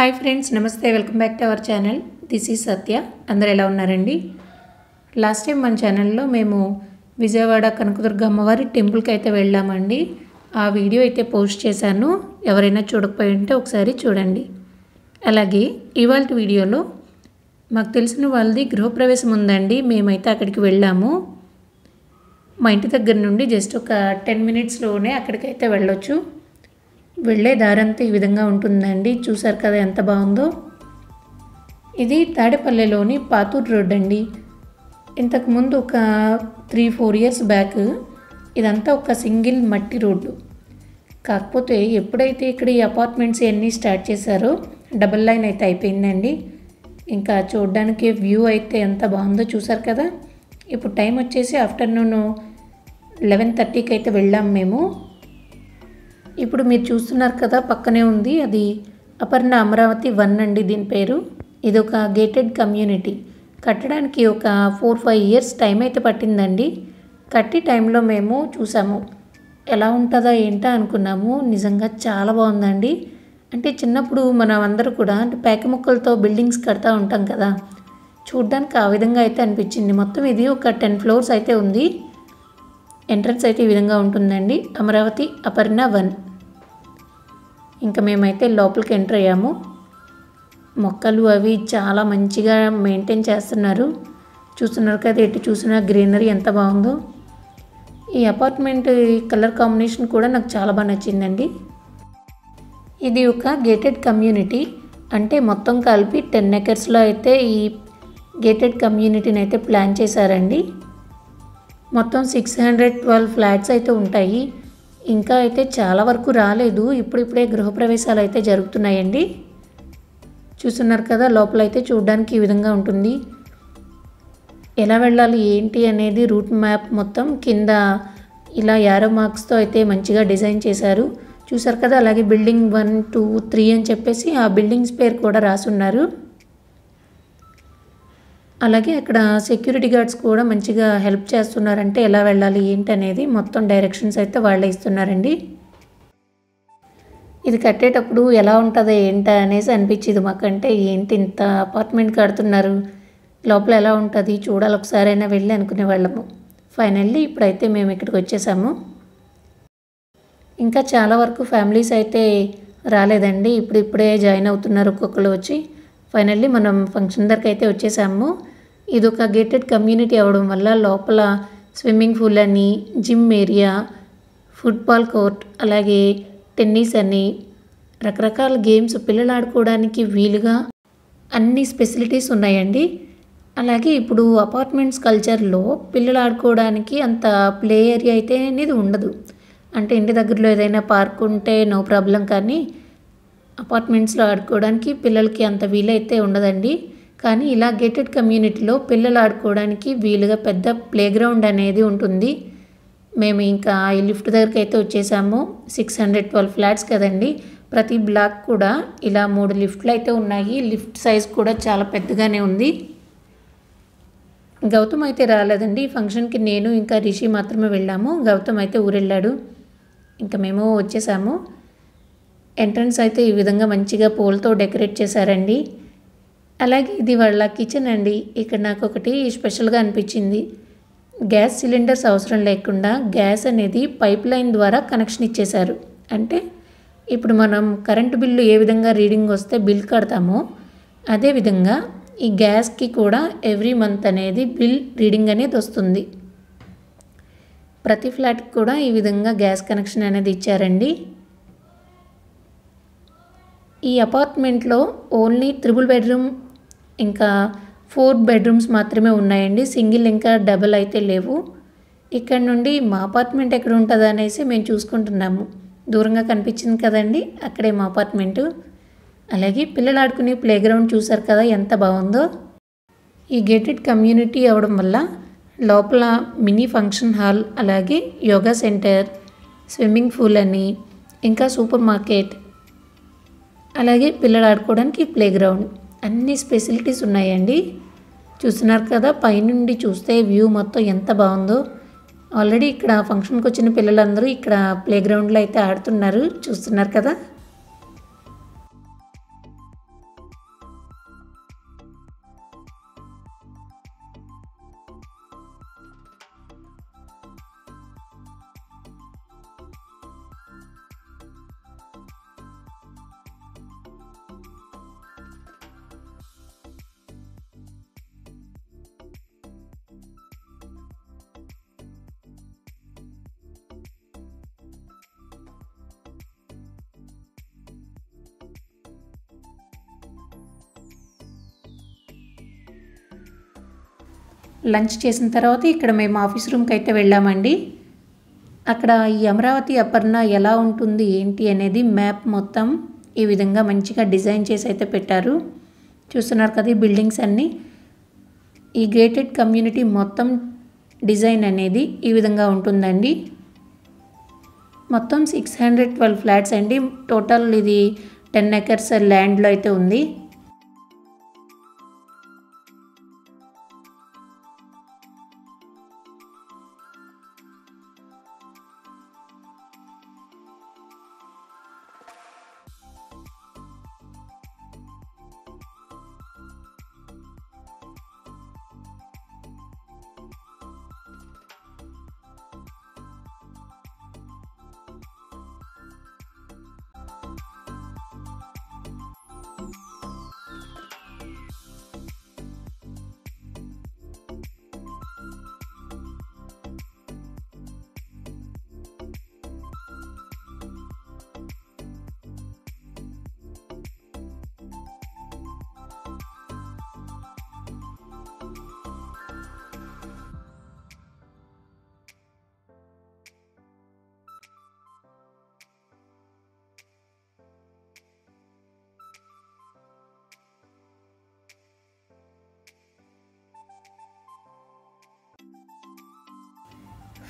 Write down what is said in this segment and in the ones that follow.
Hi friends నమస్తే. Welcome back to our channel. This is Satya. అందరు ఎలా ఉన్నారండి? లాస్ట్ టైం మన ఛానల్లో మేము విజయవాడ కనకదుర్గ అమ్మవారి టెంపుల్కి అయితే వెళ్ళామండి. ఆ వీడియో అయితే పోస్ట్ చేశాను. ఎవరైనా చూడకపోయి ఉంటే ఒకసారి చూడండి. అలాగే ఇవాళ వీడియోలో మాకు తెలిసిన వాళ్ళది గృహప్రవేశం ఉందండి. మేమైతే అక్కడికి వెళ్ళాము. మా ఇంటి దగ్గర నుండి జస్ట్ ఒక టెన్ మినిట్స్లోనే అక్కడికైతే వెళ్ళొచ్చు. వెళ్ళే దారంతా ఈ విధంగా ఉంటుందండి. చూసారు కదా ఎంత బాగుందో. ఇది తాడేపల్లెలోని పాతూరు రోడ్ అండి. ఇంతకుముందు ఒక త్రీ ఫోర్ ఇయర్స్ బ్యాక్ ఇదంతా ఒక సింగిల్ మట్టి రోడ్డు. కాకపోతే ఎప్పుడైతే ఇక్కడ ఈ అపార్ట్మెంట్స్ అన్నీ స్టార్ట్ చేశారో డబల్ లైన్ అయితే అయిపోయిందండి. ఇంకా చూడడానికి వ్యూ అయితే ఎంత బాగుందో చూసారు కదా. ఇప్పుడు టైం వచ్చేసి ఆఫ్టర్నూన్ లెవెన్ థర్టీకి అయితే వెళ్ళాము మేము. ఇప్పుడు మీరు చూస్తున్నారు కదా పక్కనే ఉంది. అది అపర్ణ అమరావతి వన్ అండి దీని పేరు. ఇది ఒక గేటెడ్ కమ్యూనిటీ కట్టడానికి ఒక ఫోర్ ఫైవ్ ఇయర్స్ టైం అయితే పట్టిందండి. కట్టి టైంలో మేము చూసాము ఎలా ఉంటుందా ఏంటా అనుకున్నాము. నిజంగా చాలా బాగుందండి. అంటే చిన్నప్పుడు మనం అందరూ కూడా అంటే పేక ముక్కలతో బిల్డింగ్స్ కడతా ఉంటాం కదా. చూడ్డానికి ఆ విధంగా అయితే అనిపించింది. మొత్తం ఇది ఒక టెన్ ఫ్లోర్స్ అయితే ఉంది. ఎంట్రన్స్ అయితే ఈ విధంగా ఉంటుందండి. అమరావతి అపర్ణ వన్. ఇంకా మేమైతే లోపలికి ఎంటర్ అయ్యాము. మొక్కలు అవి చాలా మంచిగా మెయింటైన్ చేస్తున్నారు. చూస్తున్నారు కదా ఎటు చూసినా గ్రీనరీ ఎంత బాగుందో. ఈ అపార్ట్మెంట్ కలర్ కాంబినేషన్ కూడా నాకు చాలా బాగా నచ్చిందండి. ఇది ఒక గేటెడ్ కమ్యూనిటీ. అంటే మొత్తం కలిపి టెన్ ఎకర్స్లో అయితే ఈ గేటెడ్ కమ్యూనిటీని అయితే ప్లాన్ చేశారండి. మొత్తం సిక్స్ హండ్రెడ్ ట్వెల్వ్ ఫ్లాట్స్ అయితే ఉంటాయి. ఇంకా అయితే చాలా వరకు రాలేదు. ఇప్పుడిప్పుడే గృహప్రవేశాలు అయితే జరుగుతున్నాయండి. చూస్తున్నారు కదా లోపల అయితే చూడడానికి ఈ విధంగా ఉంటుంది. ఎలా వెళ్ళాలి ఏంటి అనేది రూట్ మ్యాప్ మొత్తం కింద ఇలా యారో మార్క్స్తో అయితే మంచిగా డిజైన్ చేశారు. చూసారు కదా అలాగే బిల్డింగ్ వన్ టూ త్రీ అని చెప్పేసి ఆ బిల్డింగ్స్ పేరు కూడా రాసున్నారు. అలాగే అక్కడ సెక్యూరిటీ గార్డ్స్ కూడా మంచిగా హెల్ప్ చేస్తున్నారంటే ఎలా వెళ్ళాలి ఏంటి అనేది మొత్తం డైరెక్షన్స్ అయితే వాళ్ళే ఇస్తున్నారండి. ఇది కట్టేటప్పుడు ఎలా ఉంటుందో ఏంటా అనేసి అనిపించింది మాకంటే ఏంటి ఇంత అపార్ట్మెంట్ కడుతున్నారు లోపల ఎలా ఉంటుంది చూడాలి ఒకసారైనా వెళ్ళి అనుకునే వాళ్ళము. ఫైనల్లీ ఇప్పుడైతే మేము ఇక్కడికి వచ్చేసాము. ఇంకా చాలా వరకు ఫ్యామిలీస్ అయితే రాలేదండి ఇప్పుడు ఇప్పుడే జాయిన్ అవుతున్నారు ఒక్కొక్కరు వచ్చి. ఫైనల్లీ మనం ఫంక్షన్ దగ్గరికి అయితే వచ్చేసాము. ఇది ఒక గేటెడ్ కమ్యూనిటీ అవ్వడం వల్ల లోపల స్విమ్మింగ్ పూల్ అని జిమ్ ఏరియా ఫుట్బాల్ కోర్ట్ అలాగే టెన్నిస్ అని రకరకాల గేమ్స్ పిల్లలు ఆడుకోవడానికి వీలుగా అన్ని ఫెసిలిటీస్ ఉన్నాయండి. అలాగే ఇప్పుడు అపార్ట్మెంట్స్ కల్చర్లో పిల్లలు ఆడుకోవడానికి అంత ప్లే ఏరియా అయితే అనేది ఉండదు. అంటే ఇంటి దగ్గరలో ఏదైనా పార్క్ ఉంటే నో ప్రాబ్లం కానీ అపార్ట్మెంట్స్లో ఆడుకోవడానికి పిల్లలకి అంత వీలైతే ఉండదండి. కానీ ఇలా గేటెడ్ కమ్యూనిటీలో పిల్లలు ఆడుకోవడానికి వీలుగా పెద్ద ప్లే గ్రౌండ్ అనేది ఉంటుంది. మేము ఇంకా ఈ లిఫ్ట్ దగ్గరికి అయితే వచ్చేసాము. సిక్స్ హండ్రెడ్ ట్వెల్వ్ ఫ్లాట్స్ కదండి. ప్రతి బ్లాక్ కూడా ఇలా మూడు లిఫ్ట్లు అయితే ఉన్నాయి. లిఫ్ట్ సైజ్ కూడా చాలా పెద్దగానే ఉంది. గౌతమ్ అయితే రాలేదండి. ఈ ఫంక్షన్కి నేను ఇంకా రిషి మాత్రమే వెళ్ళాము. గౌతమ్ అయితే ఊరెళ్ళాడు. ఇంకా మేము వచ్చేసాము. ఎంట్రన్స్ అయితే ఈ విధంగా మంచిగా పూలతో డెకరేట్ చేశారండి. అలాగే ఇది వాళ్ళ కిచెన్ అండి. ఇక్కడ నాకు ఒకటి స్పెషల్గా అనిపించింది. గ్యాస్ సిలిండర్స్ అవసరం లేకుండా గ్యాస్ అనేది పైప్ లైన్ ద్వారా కనెక్షన్ ఇచ్చేశారు. అంటే ఇప్పుడు మనం కరెంటు బిల్లు ఏ విధంగా రీడింగ్ వస్తే బిల్ కడతామో అదేవిధంగా ఈ గ్యాస్కి కూడా ఎవ్రీ మంత్ అనేది బిల్ రీడింగ్ అనేది వస్తుంది. ప్రతి ఫ్లాట్కి కూడా ఈ విధంగా గ్యాస్ కనెక్షన్ అనేది ఇచ్చారండి. ఈ అపార్ట్మెంట్లో ఓన్లీ త్రిబుల్ బెడ్రూమ్ ఇంకా ఫోర్ బెడ్రూమ్స్ మాత్రమే ఉన్నాయండి. సింగిల్ ఇంకా డబుల్ అయితే లేవు. ఇక్కడ నుండి మా అపార్ట్మెంట్ ఎక్కడ ఉంటుంది అనేసి మేము చూసుకుంటున్నాము. దూరంగా కనిపించింది కదండి అక్కడే మా అపార్ట్మెంటు. అలాగే పిల్లలు ఆడుకునే ప్లే గ్రౌండ్ చూసారు కదా ఎంత బాగుందో. ఈ గేటెడ్ కమ్యూనిటీ అవడం వల్ల లోపల మినీ ఫంక్షన్ హాల్ అలాగే యోగా సెంటర్ స్విమ్మింగ్ పూల్ అని ఇంకా సూపర్ మార్కెట్ అలాగే పిల్లలు ఆడుకోవడానికి ప్లే గ్రౌండ్ అన్ని ఫెసిలిటీస్ ఉన్నాయండి. చూస్తున్నారు కదా పైనుండి చూస్తే వ్యూ మొత్తం ఎంత బాగుందో. ఆల్రెడీ ఇక్కడ ఫంక్షన్కి వచ్చిన పిల్లలందరూ ఇక్కడ ప్లే గ్రౌండ్లో అయితే ఆడుతున్నారు. చూస్తున్నారు కదా? లంచ్ చేసిన తర్వాత ఇక్కడ మేము ఆఫీస్ రూమ్కి అయితే వెళ్ళామండి. అక్కడ ఈ అమరావతి అపర్ణ ఎలా ఉంటుంది ఏంటి అనేది మ్యాప్ మొత్తం ఈ విధంగా మంచిగా డిజైన్ చేసి అయితే పెట్టారు. చూస్తున్నారు కదా ఈ బిల్డింగ్స్ అన్నీ. ఈ గేటెడ్ కమ్యూనిటీ మొత్తం డిజైన్ అనేది ఈ విధంగా ఉంటుందండి. మొత్తం సిక్స్ హండ్రెడ్ ట్వెల్వ్ ఫ్లాట్స్ అండి. టోటల్ ఇది టెన్ ఎకర్స్ ల్యాండ్లో అయితే ఉంది.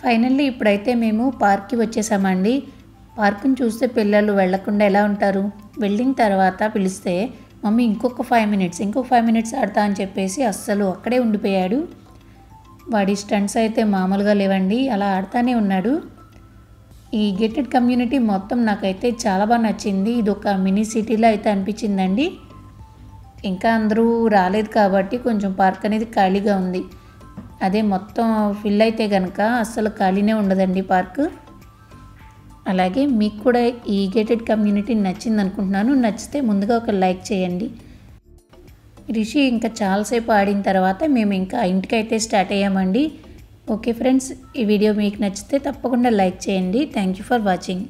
ఫైనల్లీ ఇప్పుడైతే మేము పార్క్కి వచ్చేసామండి. పార్కుని చూస్తే పిల్లలు వెళ్ళకుండా ఎలా ఉంటారు? వెళ్ళిన తర్వాత పిలిస్తే మమ్మీ ఇంకొక ఫైవ్ మినిట్స్ ఇంకొక ఫైవ్ మినిట్స్ ఆడతా అని చెప్పేసి అస్సలు అక్కడే ఉండిపోయాడు. వాడి స్టంట్స్ అయితే మామూలుగా లేవండి అలా ఆడుతూనే ఉన్నాడు. ఈ గేటెడ్ కమ్యూనిటీ మొత్తం నాకైతే చాలా బాగా నచ్చింది. ఇది ఒక మినీ సిటీలో అయితే అనిపించిందండి. ఇంకా అందరూ రాలేదు కాబట్టి కొంచెం పార్క్ అనేది ఖాళీగా ఉంది. అదే మొత్తం ఫిల్ అయితే కనుక అస్సలు ఖాళీనే ఉండదండి పార్క్ అలాగే మీకు కూడా ఈ గేటెడ్ కమ్యూనిటీ నచ్చింది అనుకుంటున్నాను. నచ్చితే ముందుగా ఒక లైక్ చేయండి. రిషి ఇంకా చాలాసేపు ఆడిన తర్వాత మేము ఇంకా ఇంటికి అయితే స్టార్ట్ అయ్యామండి. ఓకే ఫ్రెండ్స్ ఈ వీడియో మీకు నచ్చితే తప్పకుండా లైక్ చేయండి. Thank you for watching